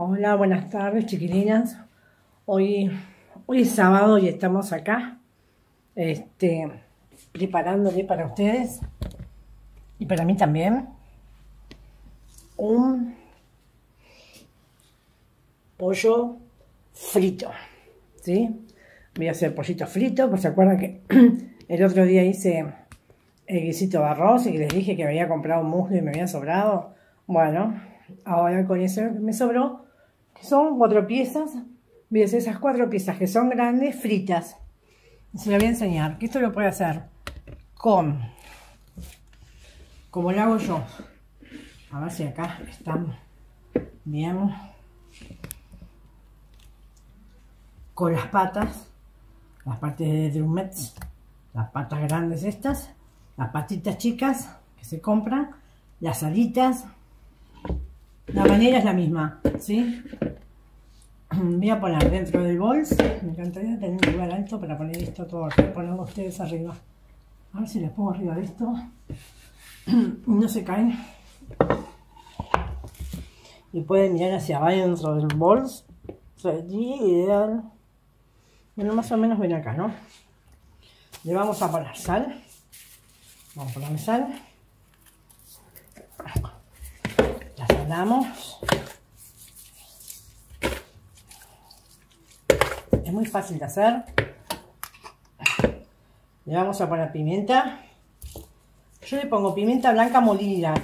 Hola, buenas tardes, chiquilinas. Hoy, hoy es sábado y estamos acá, este, preparándole para ustedes y para mí también un pollo frito, ¿sí? Voy a hacer pollito frito, pues se acuerdan que el otro día hice el guisito de arroz y les dije que había comprado un muslo y me había sobrado. Bueno, ahora con eso me sobró, son cuatro piezas, hacer esas cuatro piezas que son grandes, fritas. Se las voy a enseñar, que esto lo puede hacer con, como lo hago yo. A ver si acá están bien. Con las patas, las partes de drumettes, las patas grandes estas, las patitas chicas que se compran, las alitas, la manera es la misma, ¿sí? Voy a poner dentro del bols. Me encantaría tener un lugar alto para poner esto todo ponerlo ustedes arriba. A ver si les pongo arriba de esto. No se caen. Y pueden mirar hacia abajo dentro del bols. Sería ideal. Bueno, más o menos ven acá, ¿no? Le vamos a poner sal. Vamos a poner sal. Salamos. Es muy fácil de hacer. Le vamos a poner pimienta. Yo le pongo pimienta blanca molida.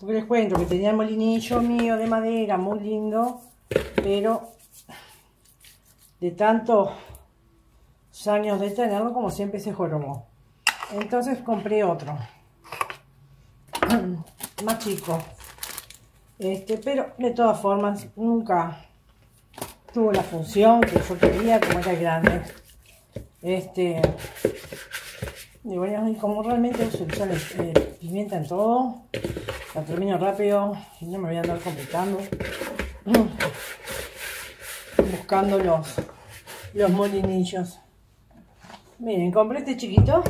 Porque les cuento que tenía el molinillo mío de madera, muy lindo. Pero de tantos años de tenerlo, como siempre se jorobó. Entonces compré otro. más chico. Este, pero de todas formas nunca tuvo la función que yo quería como era grande. Este, y bueno, como realmente uso eh, pimienta en todo, la termino rápido y no me voy a andar complicando. Buscando los, los molinillos. Miren, compré este chiquito.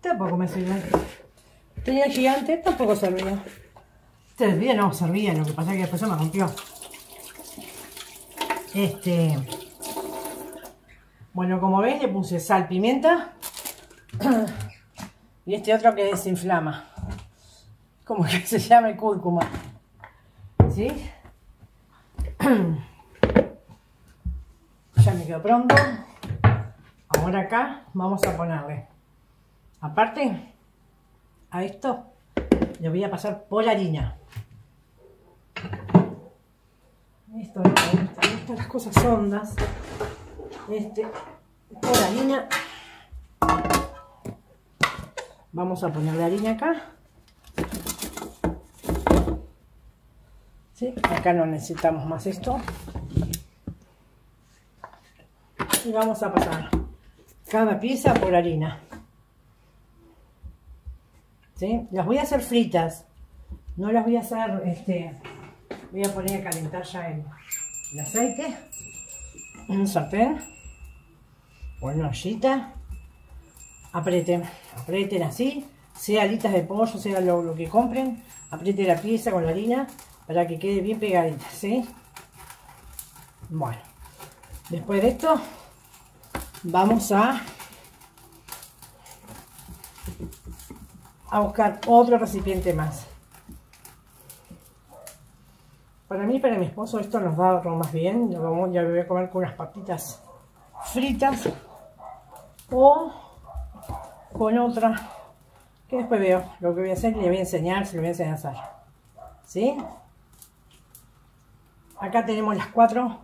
Tampoco me sirve. Tenía gigante, tampoco servía. Servía, no, servía, lo que pasa es que después se me rompió. Este. Bueno, como veis, le puse sal, pimienta. y este otro que desinflama. Como que se llama cúrcuma. ¿Sí? ya me quedó pronto. Ahora acá vamos a ponerle. Aparte, a esto le voy a pasar por harina. Esto, esto, las cosas hondas. Este, por harina. Vamos a ponerle harina acá. ¿Sí? Acá no necesitamos más esto. Y vamos a pasar cada pieza por harina. Las voy a hacer fritas. No las voy a hacer, este, voy a poner a calentar ya el, aceite un sartén o una ollita. Aprieten, aprieten así, sea alitas de pollo, sea lo, que compren. Aprieten la pieza con la harina para que quede bien pegadita, ¿sí? Bueno, después de esto vamos a a buscar otro recipiente más. Para mí y para mi esposo esto nos va a más bien. Ya, vamos, ya voy a comer con unas papitas fritas o con otra que después veo lo que voy a hacer le voy a enseñar, se lo voy a enseñar a. ¿Sí? Acá tenemos las cuatro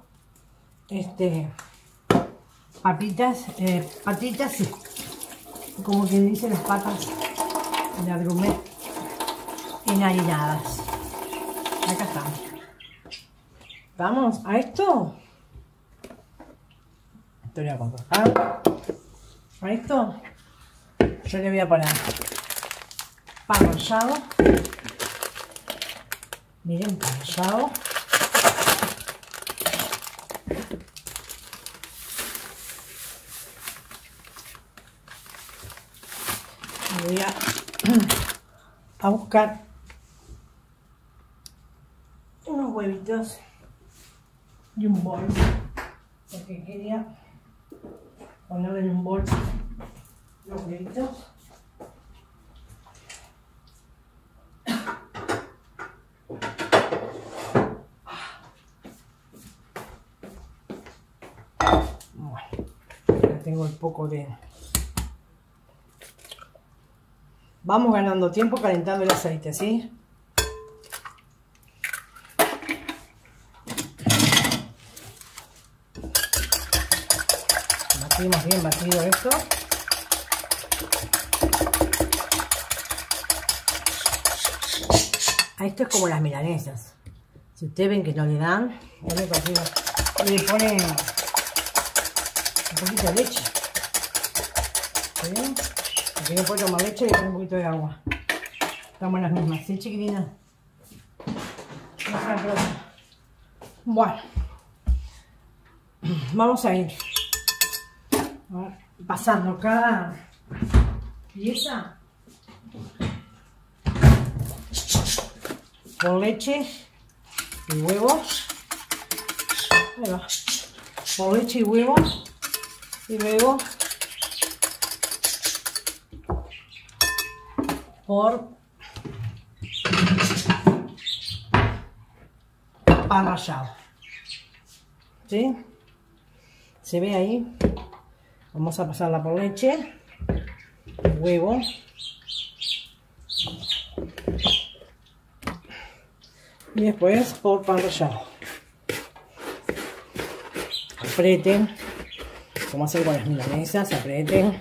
este, papitas, eh, patitas, como quien dice las patas de agrumet enharinadas. Acá estamos. Vamos a esto. Esto voy a colocar. A esto yo le voy a poner pan rallado. Miren, pan rallado. voy a a buscar huevitos y un bol. Porque quería poner en un bol los huevitos. Bueno, ya tengo el poco de... Vamos ganando tiempo calentando el aceite, ¿sí? Batimos bien batido esto. A esto es como las milanesas. Si ustedes ven que no le dan, le ponen un poquito de leche. ¿Está Si no puede tomar leche, le ponen un poquito de agua. Estamos las mismas, ¿sí, chiquilina? Bueno, vamos a ir pasando cada pieza con leche y huevos. Con leche y huevos. Y luego por pan rallado. ¿Sí? ¿Se ve ahí? Vamos a pasarla por leche, huevo, y después por pan rallado. Apreten, como hacen con las milanesas, apreten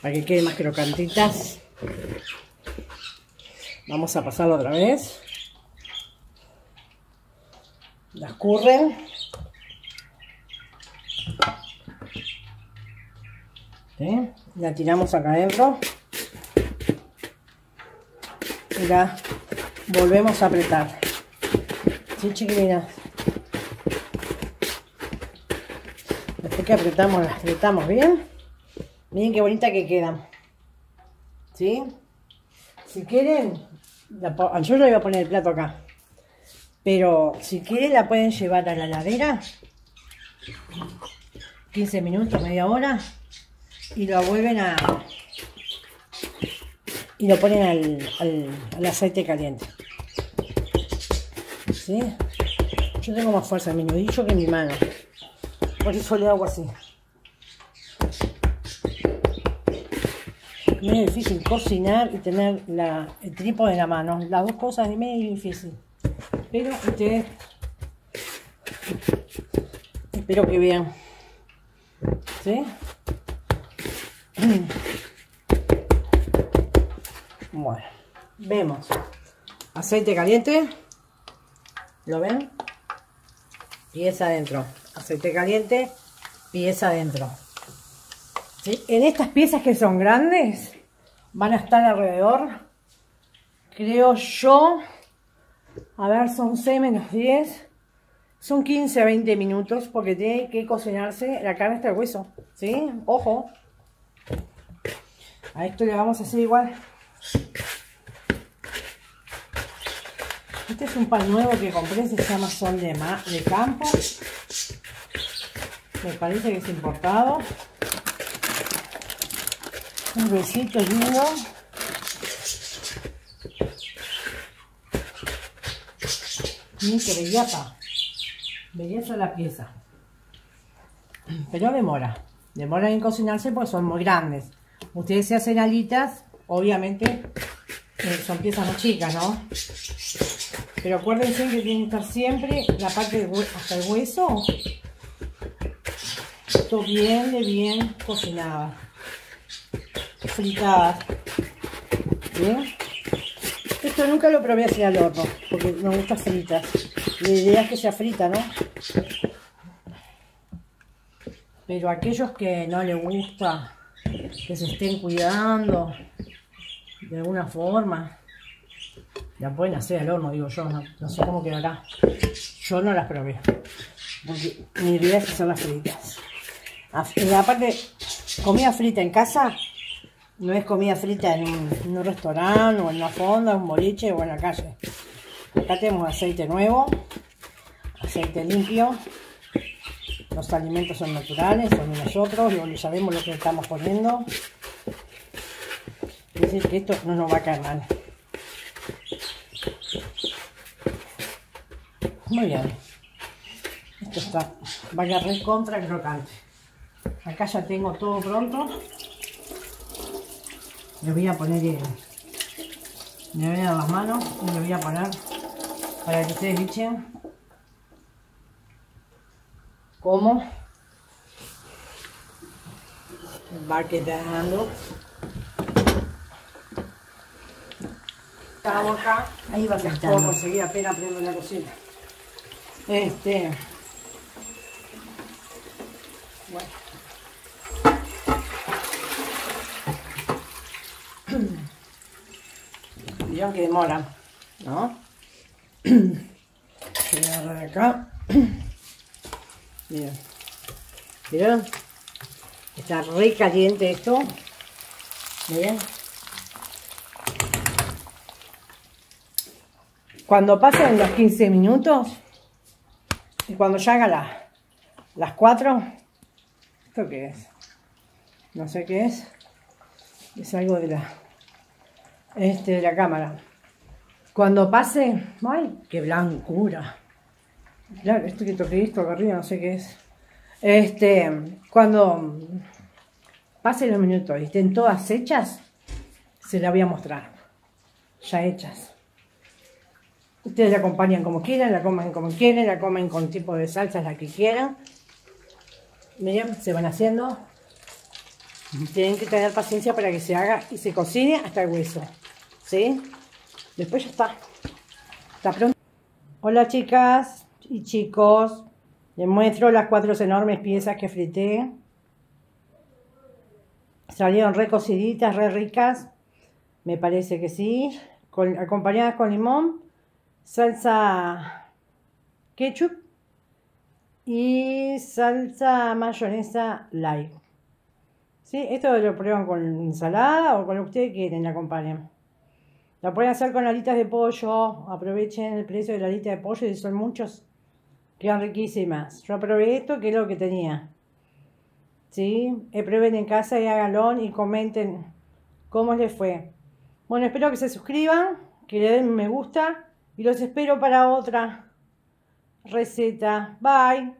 para que queden más crocantitas. Vamos a pasarlo otra vez. Las curren. La tiramos acá adentro. Y la volvemos a apretar. ¿Sí, chiquilinas? Después que apretamos, las apretamos bien. Miren qué bonita que quedan. ¿Sí? Si quieren, yo le voy a poner el plato acá. Pero si quieren la pueden llevar a la heladera. 15 minutos, media hora y lo vuelven a y lo ponen al, aceite caliente ¿Sí? yo tengo más fuerza en mi nudillo que en mi mano por eso le hago así es difícil cocinar y tener la, el trípode en la mano las dos cosas es medio difícil pero ustedes espero que vean ¿sí? Bueno, vemos aceite caliente, ¿lo ven? Pieza adentro, aceite caliente, pieza adentro. En estas piezas que son grandes, van a estar alrededor, creo yo, a ver, son 6 menos 10, son 15 a 20 minutos porque tiene que cocinarse la carne hasta el hueso, ¿sí? Ojo. A esto le vamos a hacer igual. Este es un pan nuevo que compré, se llama Sol de, de Campo. Me parece que es importado. Un besito lindo. Miren qué bellapa. Belleza la pieza. Pero demora. Demora en cocinarse porque son muy grandes. Ustedes se hacen alitas, obviamente eh, son piezas más chicas, ¿no? Pero acuérdense que tiene que estar siempre la parte hasta el hueso. Esto bien de bien cocinada. Fritada. ¿Bien? Esto nunca lo probé así al horno, porque me gusta fritas. La idea es que sea frita, ¿no? Pero aquellos que no les gusta que se estén cuidando de alguna forma, la pueden hacer al horno, digo yo, no, sé cómo quedará. Yo no las probé, porque mi idea es hacer las fritas. Aparte, comida frita en casa no es comida frita en un, restaurante o en una fonda, un boliche o en la calle. Acá tenemos aceite nuevo, aceite limpio. Los alimentos son naturales, son nosotros, lo sabemos lo que estamos poniendo. Es decir, que esto no nos va a caer mal. Muy bien. Esto está, vaya recontra crocante. Acá ya tengo todo pronto. Le voy a poner el, le voy a dar las manos y le voy a poner para que ustedes echen cómo va quedando. Acá. Ahí va puedo saltando conseguir apenas prendo la cocina. Este bueno Vieron que demora, ¿no? Voy a agarrar acá. Miren. ¿Vieron? Está re caliente esto. Miren. Cuando pasen los 15 minutos, y cuando ya haga las, las 4, ¿esto qué es? No sé qué es. Es algo de la este, de la cámara. Cuando pase, ¡ay, qué blancura! Claro, esto que toqué esto acá arriba, no sé qué es. Este, cuando pase los minutos y estén todas hechas, se las voy a mostrar. Ya hechas. Ustedes la acompañan como quieran, la comen como quieran, la comen con tipo de salsas, la que quieran. Miren, se van haciendo. Tienen que tener paciencia para que se haga y se cocine hasta el hueso. ¿Sí? Después ya está. Está pronto. Hola chicas y chicos. Les muestro las cuatro enormes piezas que frité. Salieron re cociditas, re ricas. Me parece que sí. Con, acompañadas con limón, salsa ketchup y salsa mayonesa light. ¿Sí? Esto lo prueban con ensalada o con lo que ustedes quieren, la acompañen. La pueden hacer con alitas de pollo. Aprovechen el precio de la alita de pollo y son muchos. Quedan riquísimas. Yo probé esto que es lo que tenía. ¿Sí? Eh, prueben en casa y háganlo y comenten cómo les fue. Bueno, espero que se suscriban, que le den me gusta y los espero para otra receta. Bye.